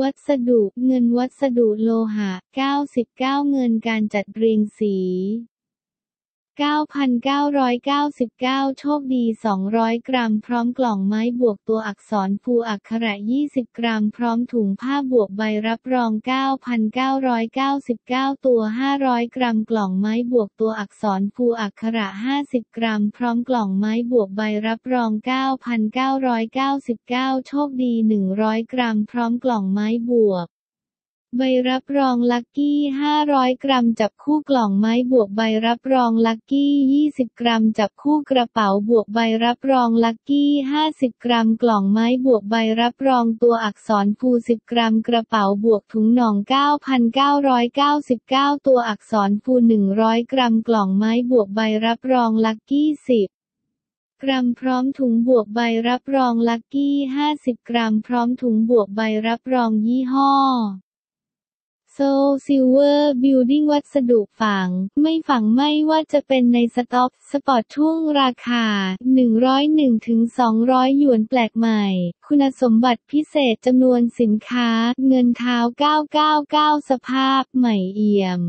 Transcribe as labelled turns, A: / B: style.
A: วัสดุ เงินวัสดุโลหะ 99 เงินการจัดเรียงสี 9,999 โชคดี 200 กรัม พร้อมกล่องไม้บวกตัวอักษรฟูอักขระ 20 กรัม พร้อมถุงผ้าบวกใบรับรอง 9,999 ตัว 500 กรัม กล่องไม้บวกตัวอักษรฟูอักขระ 50 กรัม พร้อมกล่องไม้บวกใบรับรอง 9,999 โชคดี 100 กรัม พร้อมกล่องไม้บวก ใบรับรองลัคกี้ 500 กรัมจับคู่กล่องไม้บวกใบรับรองลัคกี้ 20 กรัมจับคู่กระเป๋าบวกใบรับรองลัคกี้ 50 กรัมกล่องไม้บวกใบรับรองตัวอักษรฟู10 กรัมกระเป๋าบวกถุงหน่อง 9,999 ตัวอักษรฟู100 กรัมกล่องไม้บวกใบรับรองลัคกี้ 10กรัมพร้อมถุงบวกใบรับรองลัคกี้ 50 กรัมพร้อมถุงบวกใบรับรองยี่ห้อ โซลซิลเวอร์บิลดิ้งวัสดุฝัง ไม่ฝังไม่ว่าจะเป็นในสต็อปสปอร์ตช่วงราคา 101ถึง200 หยวนแปลกใหม่ คุณสมบัติพิเศษจำนวนสินค้า เงินเท้า 999 สภาพใหม่เอี่ยม